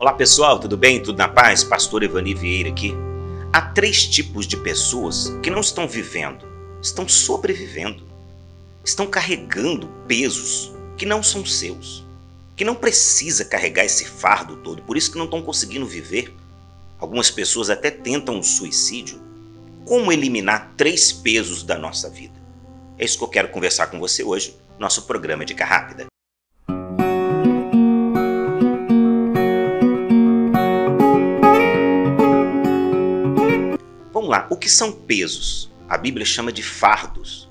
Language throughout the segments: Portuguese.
Olá pessoal, tudo bem? Tudo na paz? Pastor Evani Vieira aqui. Há três tipos de pessoas que não estão vivendo, estão sobrevivendo. Estão carregando pesos que não são seus, que não precisa carregar esse fardo todo, por isso que não estão conseguindo viver. Algumas pessoas até tentam o suicídio. Como eliminar três pesos da nossa vida? É isso que eu quero conversar com você hoje, nosso programa Dica Rápida. Lá, o que são pesos? A Bíblia chama de fardos.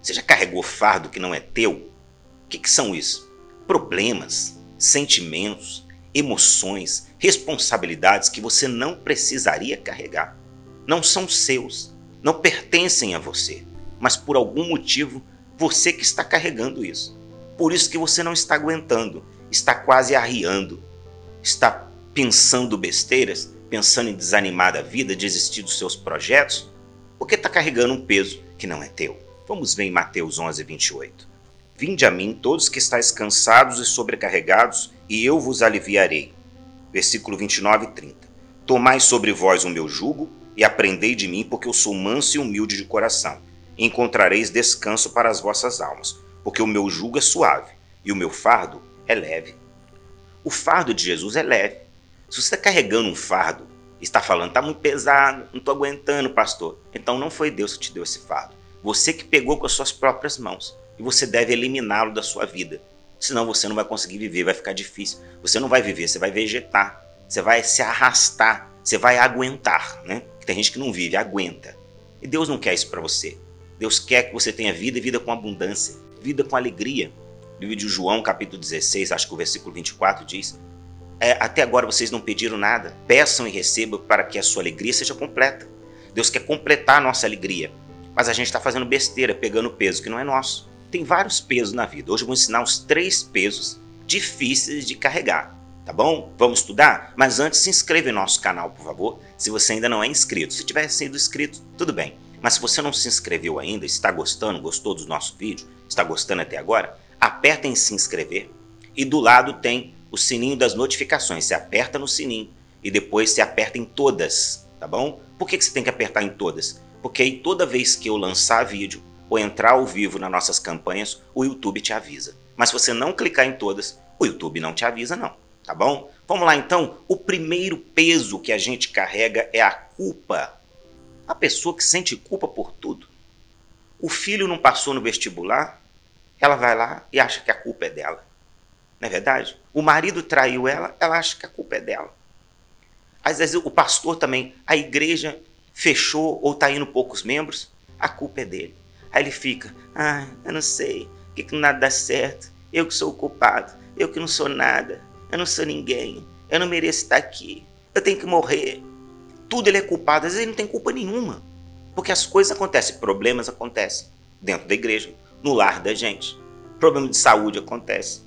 Você já carregou fardo que não é teu? O que, que são isso? Problemas, sentimentos, emoções, responsabilidades que você não precisaria carregar. Não são seus, não pertencem a você, mas por algum motivo você que está carregando isso. Por isso que você não está aguentando, está quase arriando, está pensando besteiras pensando em desanimar da vida, desistir dos seus projetos, porque está carregando um peso que não é teu. Vamos ver em Mateus 11, 28. Vinde a mim todos que estáis cansados e sobrecarregados, e eu vos aliviarei. Versículo 29 e 30. Tomai sobre vós o meu jugo e aprendei de mim, porque eu sou manso e humilde de coração. E encontrareis descanso para as vossas almas, porque o meu jugo é suave e o meu fardo é leve. O fardo de Jesus é leve. Se você está carregando um fardo, está falando, está muito pesado, não estou aguentando, pastor. Então não foi Deus que te deu esse fardo. Você que pegou com as suas próprias mãos. E você deve eliminá-lo da sua vida. Senão você não vai conseguir viver, vai ficar difícil. Você não vai viver, você vai vegetar. Você vai se arrastar, você vai aguentar, né? Tem gente que não vive, aguenta. E Deus não quer isso para você. Deus quer que você tenha vida e vida com abundância, vida com alegria. No livro de João, capítulo 16, acho que o versículo 24 diz: é, até agora vocês não pediram nada. Peçam e recebam para que a sua alegria seja completa. Deus quer completar a nossa alegria. Mas a gente está fazendo besteira, pegando peso que não é nosso. Tem vários pesos na vida. Hoje eu vou ensinar os três pesos difíceis de carregar. Tá bom? Vamos estudar? Mas antes, se inscreva em nosso canal, por favor, se você ainda não é inscrito. Se tiver sido inscrito, tudo bem. Mas se você não se inscreveu ainda, está gostando, gostou do nosso vídeo, está gostando até agora, aperta em se inscrever e do lado tem o sininho das notificações. Você aperta no sininho e depois você aperta em todas, tá bom? Por que, que você tem que apertar em todas? Porque aí toda vez que eu lançar vídeo ou entrar ao vivo nas nossas campanhas, o YouTube te avisa. Mas se você não clicar em todas, o YouTube não te avisa não, tá bom? Vamos lá então, o primeiro peso que a gente carrega é a culpa. A pessoa que sente culpa por tudo. O filho não passou no vestibular, ela vai lá e acha que a culpa é dela. Não é verdade? O marido traiu ela, ela acha que a culpa é dela. Às vezes o pastor também, a igreja fechou ou está indo poucos membros, a culpa é dele. Aí ele fica, ah, eu não sei, que, que nada dá certo, eu que sou o culpado, eu que não sou nada, eu não sou ninguém, eu não mereço estar aqui, eu tenho que morrer. Tudo ele é culpado, às vezes ele não tem culpa nenhuma. Porque as coisas acontecem, problemas acontecem dentro da igreja, no lar da gente. Problema de saúde acontece.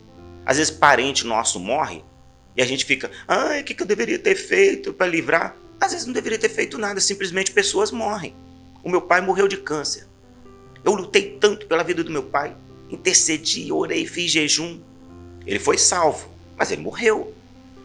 Às vezes parente nosso morre e a gente fica, ai, o que, que eu deveria ter feito para livrar? Às vezes não deveria ter feito nada, simplesmente pessoas morrem. O meu pai morreu de câncer. Eu lutei tanto pela vida do meu pai, intercedi, orei, fiz jejum. Ele foi salvo, mas ele morreu.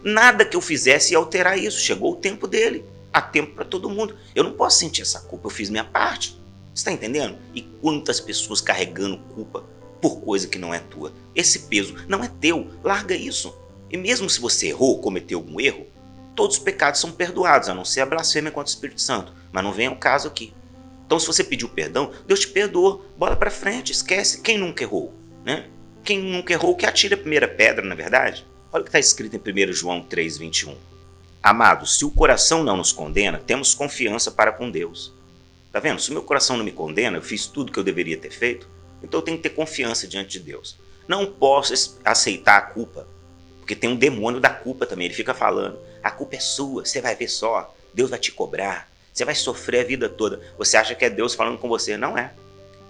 Nada que eu fizesse ia alterar isso. Chegou o tempo dele. Há tempo para todo mundo. Eu não posso sentir essa culpa, eu fiz minha parte. Você está entendendo? E quantas pessoas carregando culpa por coisa que não é tua. Esse peso não é teu, larga isso. E mesmo se você errou, cometeu algum erro, todos os pecados são perdoados, a não ser a blasfêmia contra o Espírito Santo. Mas não vem ao caso aqui. Então, se você pediu perdão, Deus te perdoa. Bola para frente, esquece. Quem nunca errou? Né? Quem nunca errou, que atira a primeira pedra, na é verdade? Olha o que está escrito em 1 João 3, 21. Amados, se o coração não nos condena, temos confiança para com Deus. Tá vendo? Se o meu coração não me condena, eu fiz tudo que eu deveria ter feito, então eu tenho que ter confiança diante de Deus. Não posso aceitar a culpa, porque tem um demônio da culpa também. Ele fica falando: a culpa é sua, você vai ver só, Deus vai te cobrar, você vai sofrer a vida toda. Você acha que é Deus falando com você? Não é.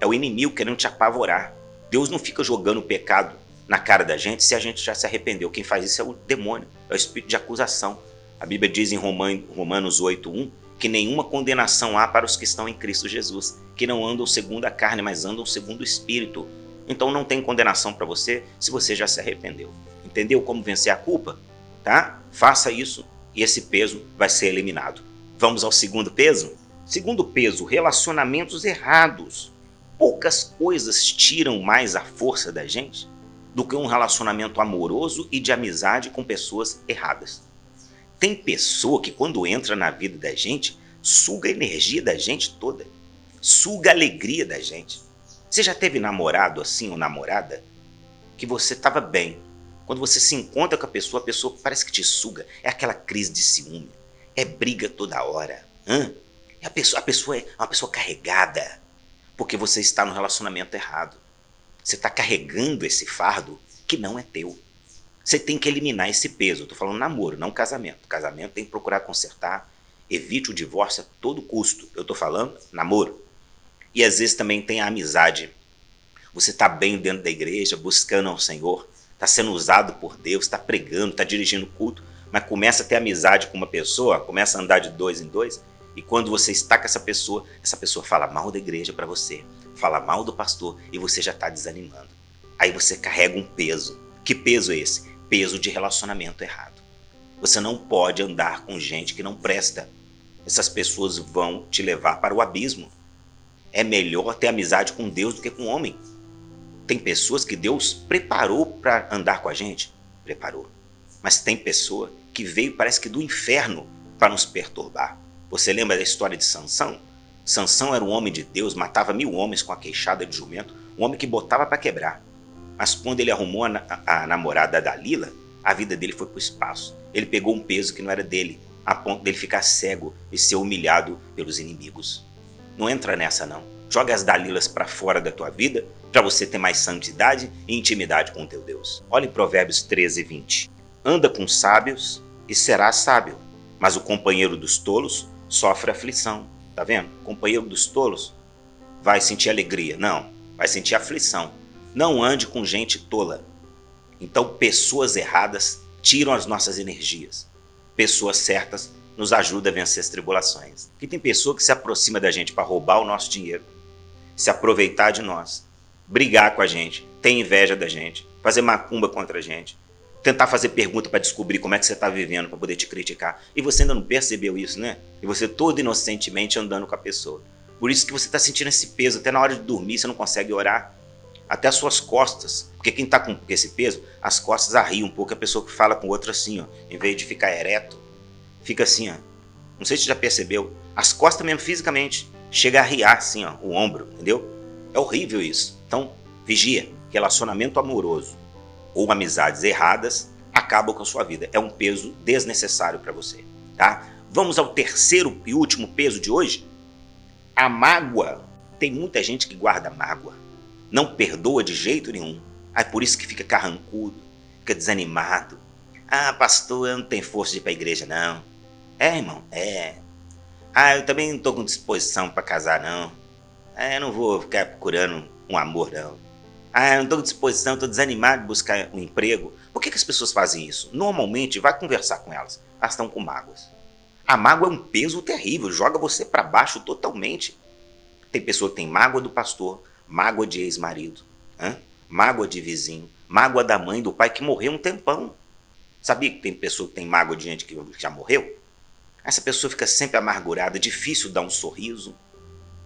É o inimigo querendo te apavorar. Deus não fica jogando o pecado na cara da gente se a gente já se arrependeu. Quem faz isso é o demônio, é o espírito de acusação. A Bíblia diz em Romanos 8:1 que nenhuma condenação há para os que estão em Cristo Jesus, que não andam segundo a carne, mas andam segundo o Espírito. Então não tem condenação para você se você já se arrependeu. Entendeu como vencer a culpa? tá? Faça isso e esse peso vai ser eliminado. Vamos ao segundo peso? Segundo peso, relacionamentos errados. Poucas coisas tiram mais a força da gente do que um relacionamento amoroso e de amizade com pessoas erradas. Tem pessoa que quando entra na vida da gente, suga a energia da gente toda, suga a alegria da gente. Você já teve namorado assim ou namorada que você estava bem, quando você se encontra com a pessoa, a pessoa parece que te suga. É aquela crise de ciúme. É briga toda hora. Hã? A pessoa, a pessoa é uma pessoa carregada porque você está no relacionamento errado. Você está carregando esse fardo que não é teu. Você tem que eliminar esse peso. Estou falando namoro, não casamento. Casamento tem que procurar consertar. Evite o divórcio a todo custo. Eu estou falando namoro. E às vezes também tem a amizade. Você está bem dentro da igreja, buscando ao Senhor está sendo usado por Deus, está pregando, está dirigindo culto, mas começa a ter amizade com uma pessoa, começa a andar de dois em dois, e quando você está com essa pessoa, essa pessoa fala mal da igreja para você, fala mal do pastor e você já está desanimando. Aí você carrega um peso. Que peso é esse? Peso de relacionamento errado. Você não pode andar com gente que não presta. Essas pessoas vão te levar para o abismo. É melhor ter amizade com Deus do que com o homem. Tem pessoas que Deus preparou para andar com a gente, preparou. Mas tem pessoa que veio, parece que do inferno, para nos perturbar. Você lembra da história de Sansão? Sansão era um homem de Deus, matava mil homens com a queixada de jumento, um homem que botava para quebrar. Mas quando ele arrumou a, a, a namorada Dalila, a vida dele foi para o espaço. Ele pegou um peso que não era dele, a ponto dele ficar cego e ser humilhado pelos inimigos. Não entra nessa não. Joga as Dalilas para fora da tua vida para você ter mais santidade e intimidade com o teu Deus. Olha em Provérbios 13, 20. Anda com sábios e serás sábio, mas o companheiro dos tolos sofre aflição. Tá vendo? O companheiro dos tolos vai sentir alegria. Não, vai sentir aflição. Não ande com gente tola. Então, pessoas erradas tiram as nossas energias. Pessoas certas nos ajudam a vencer as tribulações. Porque tem pessoa que se aproxima da gente para roubar o nosso dinheiro, se aproveitar de nós, brigar com a gente, ter inveja da gente, fazer macumba contra a gente, tentar fazer pergunta para descobrir como é que você está vivendo para poder te criticar. E você ainda não percebeu isso, né? E você todo inocentemente andando com a pessoa. Por isso que você está sentindo esse peso. Até na hora de dormir você não consegue orar. Até as suas costas. Porque quem está com esse peso, as costas arriam um pouco. A pessoa que fala com outra assim, ó, em vez de ficar ereto, fica assim, ó. Não sei se você já percebeu. As costas mesmo fisicamente. Chega a arriar assim, ó, o ombro, entendeu? É horrível isso. Então, vigia. Relacionamento amoroso ou amizades erradas acabam com a sua vida. É um peso desnecessário para você, tá? Vamos ao terceiro e último peso de hoje. A mágoa. Tem muita gente que guarda mágoa. Não perdoa de jeito nenhum. É por isso que fica carrancudo, fica desanimado. Ah, pastor, eu não tenho força de ir para a igreja, não. É, irmão, é. Ah, eu também não estou com disposição para casar, não. É, eu não vou ficar procurando um amor, não. Ah, eu não estou com disposição, estou desanimado de buscar um emprego. Por que, que as pessoas fazem isso? Normalmente, vai conversar com elas. Elas estão com mágoas. A mágoa é um peso terrível, joga você para baixo totalmente. Tem pessoa que tem mágoa do pastor, mágoa de ex-marido, mágoa de vizinho, mágoa da mãe, do pai que morreu um tempão. Sabia que tem pessoa que tem mágoa de gente que já morreu? Essa pessoa fica sempre amargurada, difícil dar um sorriso,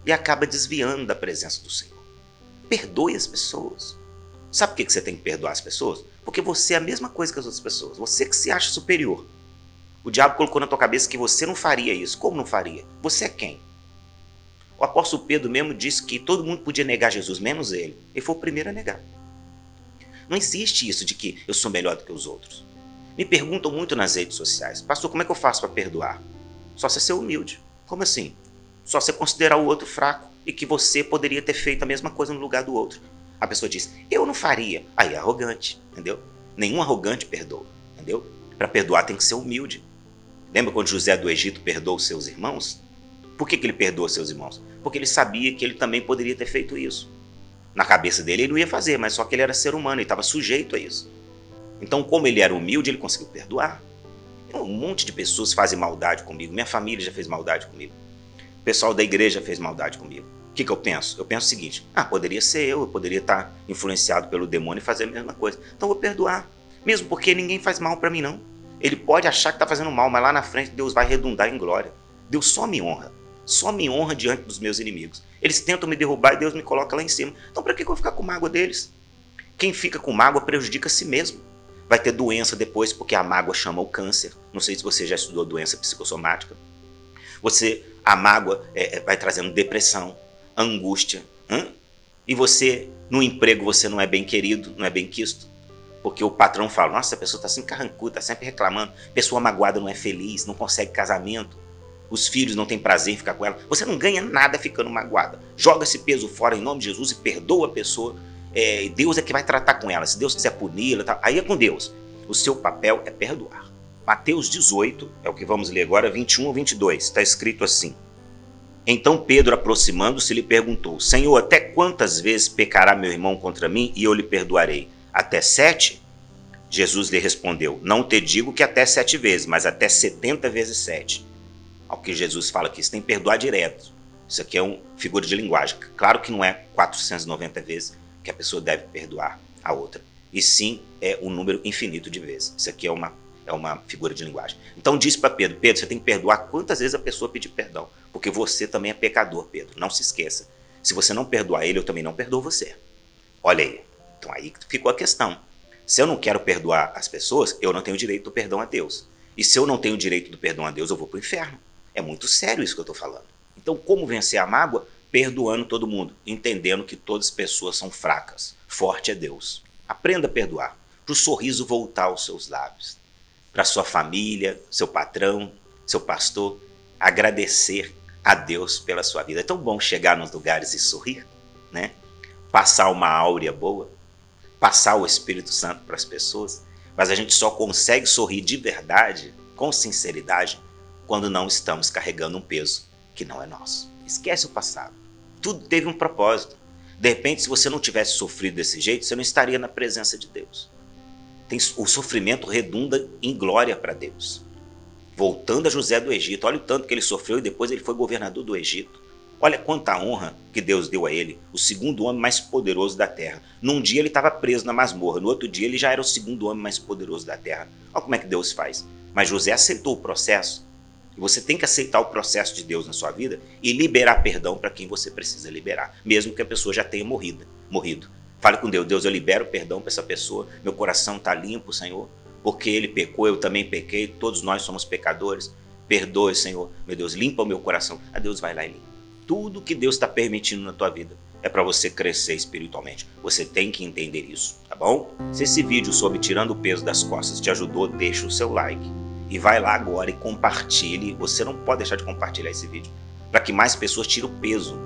e acaba desviando da presença do Senhor. Perdoe as pessoas. Sabe por que você tem que perdoar as pessoas? Porque você é a mesma coisa que as outras pessoas. Você que se acha superior. O diabo colocou na tua cabeça que você não faria isso. Como não faria? Você é quem? O apóstolo Pedro mesmo disse que todo mundo podia negar Jesus, menos ele. Ele foi o primeiro a negar. Não existe isso de que eu sou melhor do que os outros. Me perguntam muito nas redes sociais, pastor, como é que eu faço para perdoar? Só você ser humilde. Como assim? Só você considerar o outro fraco e que você poderia ter feito a mesma coisa no lugar do outro. A pessoa diz, eu não faria. Aí é arrogante, entendeu? Nenhum arrogante perdoa, entendeu? Para perdoar tem que ser humilde. Lembra quando José do Egito perdoou seus irmãos? Por que, que ele perdoou seus irmãos? Porque ele sabia que ele também poderia ter feito isso. Na cabeça dele ele não ia fazer, mas só que ele era ser humano e estava sujeito a isso. Então, como ele era humilde, ele conseguiu perdoar. Um monte de pessoas fazem maldade comigo. Minha família já fez maldade comigo pessoal da igreja fez maldade comigo. O que, que eu penso? Eu penso o seguinte: ah, poderia ser eu, eu poderia estar influenciado pelo demônio e fazer a mesma coisa. Então eu vou perdoar. Mesmo porque ninguém faz mal para mim, não. Ele pode achar que está fazendo mal, mas lá na frente Deus vai redundar em glória. Deus só me honra. Só me honra diante dos meus inimigos. Eles tentam me derrubar e Deus me coloca lá em cima. Então, para que eu vou ficar com mágoa deles? Quem fica com mágoa prejudica a si mesmo. Vai ter doença depois, porque a mágoa chama o câncer. Não sei se você já estudou doença psicossomática. Você, a mágoa é, é vai trazendo depressão, angústia. E você, no emprego, você não é bem querido, não é bem quisto. Porque o patrão fala, nossa, a pessoa está sempre carrancuda, está sempre reclamando. Pessoa magoada não é feliz, não consegue casamento. Os filhos não têm prazer em ficar com ela. Você não ganha nada ficando magoada. Joga esse peso fora em nome de Jesus e perdoa a pessoa. É, Deus é que vai tratar com ela. Se Deus quiser puni-la, tá, aí é com Deus. O seu papel é perdoar. Mateus 18, é o que vamos ler agora, 21 ou 22. Está escrito assim. Então Pedro, aproximando-se, lhe perguntou: Senhor, até quantas vezes pecará meu irmão contra mim e eu lhe perdoarei? Até sete? Jesus lhe respondeu: Não te digo que até sete vezes, mas até setenta vezes sete ao que Jesus fala aqui. Você tem que perdoar direto. Isso aqui é uma figura de linguagem. Claro que não é 490 vezes que a pessoa deve perdoar a outra. E sim é um número infinito de vezes. Isso aqui é uma, é uma figura de linguagem. Então disse para Pedro, Pedro, você tem que perdoar quantas vezes a pessoa pedir perdão. Porque você também é pecador, Pedro. Não se esqueça. Se você não perdoar ele, eu também não perdoo você. Olha aí. Então aí ficou a questão. Se eu não quero perdoar as pessoas, eu não tenho direito do perdão a Deus. E se eu não tenho direito do perdão a Deus, eu vou para o inferno. É muito sério isso que eu estou falando. Então, como vencer a mágoa? Perdoando todo mundo, entendendo que todas as pessoas são fracas. Forte é Deus. Aprenda a perdoar, para o sorriso voltar aos seus lábios. Para sua família, seu patrão, seu pastor, agradecer a Deus pela sua vida. É tão bom chegar nos lugares e sorrir, né? Passar uma áurea boa, passar o Espírito Santo para as pessoas, mas a gente só consegue sorrir de verdade, com sinceridade, quando não estamos carregando um peso que não é nosso. Esquece o passado. Tudo teve um propósito. De repente, se você não tivesse sofrido desse jeito, você não estaria na presença de Deus. Tem, o sofrimento redunda em glória para Deus. Voltando a José do Egito, olha o tanto que ele sofreu e depois ele foi governador do Egito. Olha quanta honra que Deus deu a ele, o segundo homem mais poderoso da terra. Num dia ele estava preso na masmorra, no outro dia ele já era o segundo homem mais poderoso da terra. Olha como é que Deus faz. Mas José aceitou o processo você tem que aceitar o processo de Deus na sua vida e liberar perdão para quem você precisa liberar, mesmo que a pessoa já tenha morrido. morrido. Fale com Deus, Deus, eu libero perdão para essa pessoa, meu coração está limpo, Senhor, porque ele pecou, eu também pequei, todos nós somos pecadores. Perdoe, Senhor, meu Deus, limpa o meu coração. A Deus vai lá e limpa. Tudo que Deus está permitindo na tua vida é para você crescer espiritualmente. Você tem que entender isso, tá bom? Se esse vídeo sobre tirando o peso das costas te ajudou, deixa o seu like e vai lá agora e compartilhe. Você não pode deixar de compartilhar esse vídeo para que mais pessoas tirem o peso.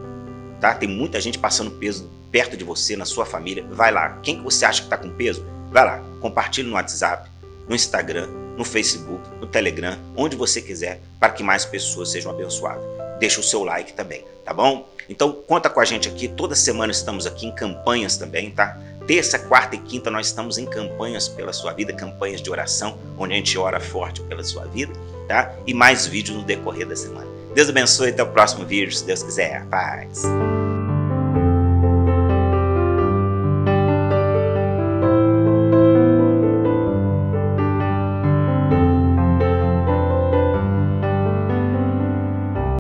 Tá? Tem muita gente passando peso perto de você, na sua família. Vai lá. Quem que você acha que está com peso? Vai lá. Compartilhe no WhatsApp, no Instagram, no Facebook, no Telegram, onde você quiser, para que mais pessoas sejam abençoadas. Deixa o seu like também, tá bom? Então conta com a gente aqui. Toda semana estamos aqui em campanhas também, tá? Terça, quarta e quinta nós estamos em campanhas pela sua vida, campanhas de oração, onde a gente ora forte pela sua vida, tá? E mais vídeos no decorrer da semana. Deus abençoe até o próximo vídeo, se Deus quiser. Paz.